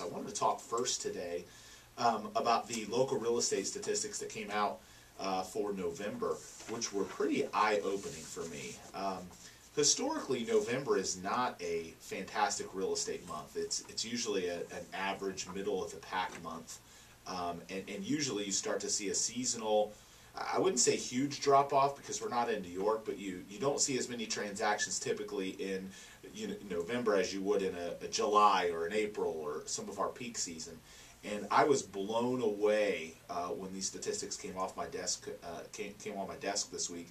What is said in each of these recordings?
I wanted to talk first today um, about the local real estate statistics that came out uh, for November, which were pretty eye-opening for me. Um, historically, November is not a fantastic real estate month. It's it's usually a, an average, middle of the pack month, um, and, and usually you start to see a seasonal. I wouldn't say huge drop off because we're not in New York, but you, you don't see as many transactions typically in you know, November as you would in a, a July or an April or some of our peak season. And I was blown away uh, when these statistics came off my desk, uh, came, came on my desk this week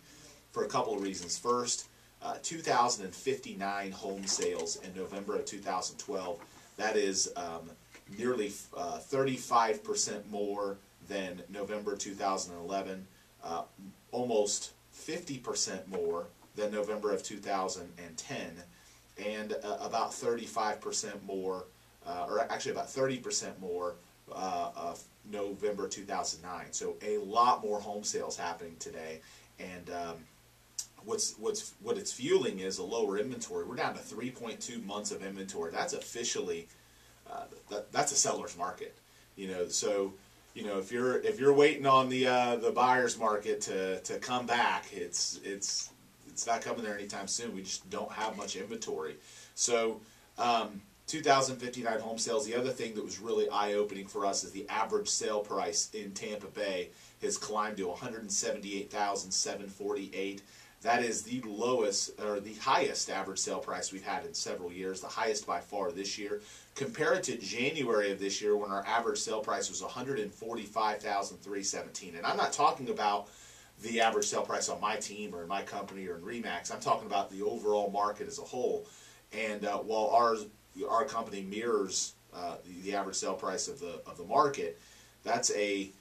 for a couple of reasons. First, uh, 2,059 home sales in November of 2012. That is um, nearly 35% uh, more than November 2011, uh, almost 50% more than November of 2010, and uh, about 35% more, uh, or actually about 30% more uh, of November 2009. So a lot more home sales happening today, and um, what's what's what it's fueling is a lower inventory. We're down to 3.2 months of inventory. That's officially uh, that, that's a seller's market. You know, so you know if you're if you're waiting on the uh, the buyer's market to to come back, it's it's it's not coming there anytime soon. We just don't have much inventory. So. Um, 2,059 home sales. The other thing that was really eye-opening for us is the average sale price in Tampa Bay has climbed to 178,748. That is the lowest or the highest average sale price we've had in several years, the highest by far this year. Compare it to January of this year when our average sale price was 145,317. And I'm not talking about the average sale price on my team or in my company or in RE/MAX. I'm talking about the overall market as a whole. And uh, while ours our company mirrors uh, the, the, average sale price of the of the market, that's a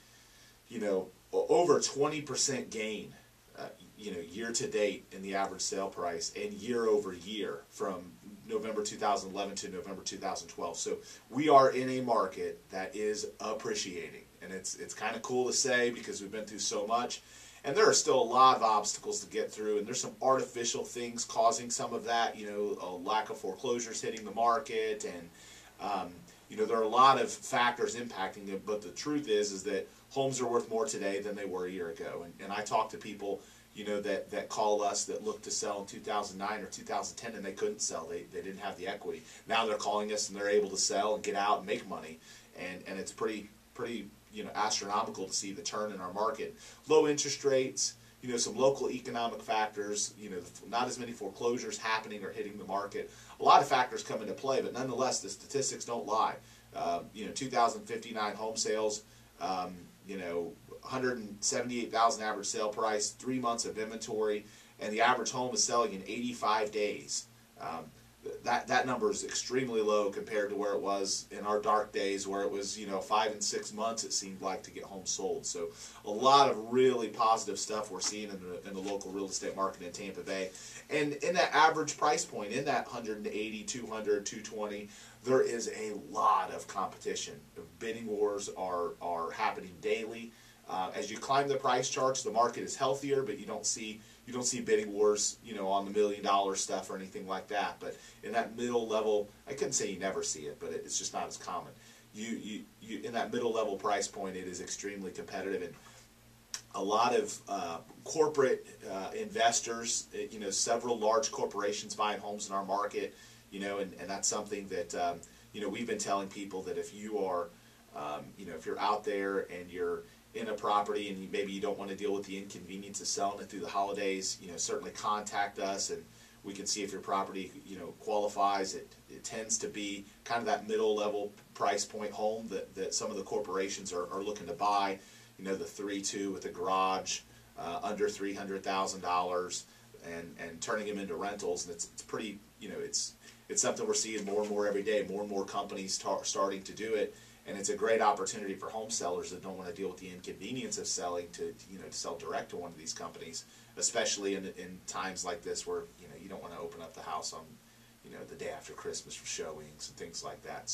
you know over 20% gain uh, you know year to date in the average sale price and year over year from November 2011 to November 2012. So we are in a market that is appreciating, and it's it's kind of cool to say because we've been through so much. And there are still a lot of obstacles to get through, and there's some artificial things causing some of that. You know, a lack of foreclosures hitting the market, and um, you know there are a lot of factors impacting it. But the truth is, is that homes are worth more today than they were a year ago. And, and I talk to people, you know, that that call us that looked to sell in 2009 or 2010, and they couldn't sell. They they didn't have the equity. Now they're calling us, and they're able to sell and get out and make money. And and it's pretty pretty you know astronomical to see the turn in our market. Low interest rates, you know, some local economic factors, you know, not as many foreclosures happening or hitting the market. A lot of factors come into play, but nonetheless, the statistics don't lie. Uh, you know, 2,059 home sales, um, you know, 178,000 average sale price, three months of inventory, and the average home is selling in 85 days. Um, that that number is extremely low compared to where it was in our dark days where it was you know five and six months it seemed like to get homes sold. So a lot of really positive stuff we're seeing in the, in the local real estate market in Tampa Bay. And in that average price point in that 180 200 220 there is a lot of competition. Bidding wars are are happening daily uh, as you climb the price charts, the market is healthier, but you don't see you don't see bidding wars, you know, on the million dollar stuff or anything like that. But in that middle level, I couldn't say you never see it, but it's just not as common. You you, you in that middle level price point, it is extremely competitive and a lot of uh, corporate uh, investors, uh, you know, several large corporations buying homes in our market, you know, and, and that's something that, um, you know, we've been telling people that if you are, um, you know, if you're out there and you're in a property and you, maybe you don't want to deal with the inconvenience of selling it through the holidays, you know, certainly contact us and we can see if your property, you know, qualifies. It, it tends to be kind of that middle level price point home that, that some of the corporations are, are looking to buy. You know, the 3-2 with a garage uh, under $300,000 and, and turning them into rentals. And it's, it's pretty, you know, it's, it's something we're seeing more and more every day. More and more companies tar- starting to do it and it's a great opportunity for home sellers that don't want to deal with the inconvenience of selling to you know to sell direct to one of these companies, especially in in times like this where you know you don't want to open up the house on you know the day after Christmas for showings and things like that.